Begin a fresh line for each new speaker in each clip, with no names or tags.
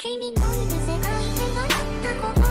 君のいる世界で迷ったこと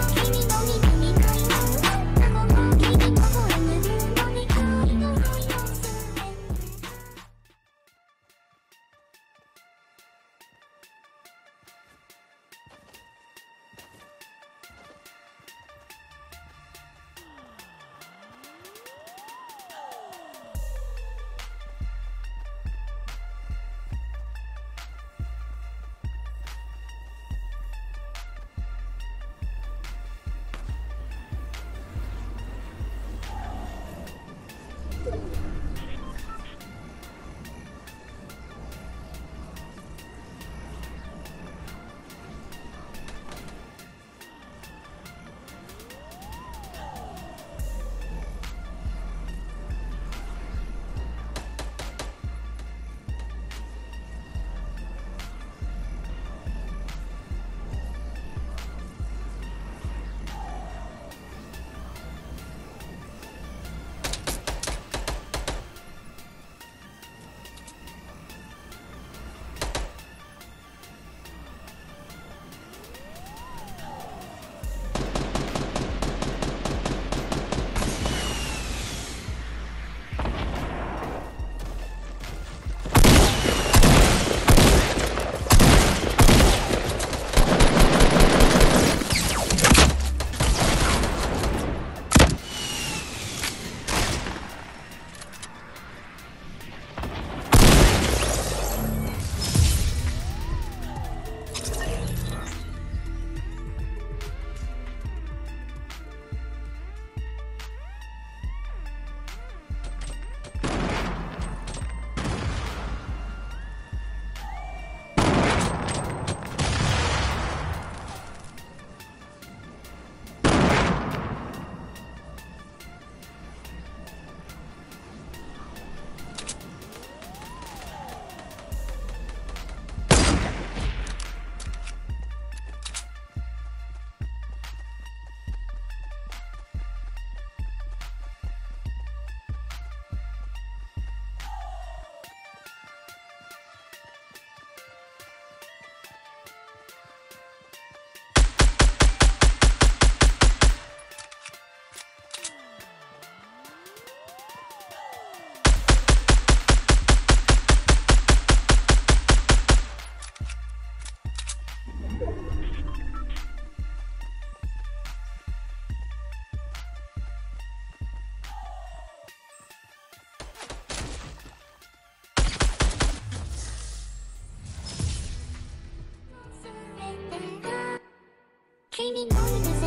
君のいる世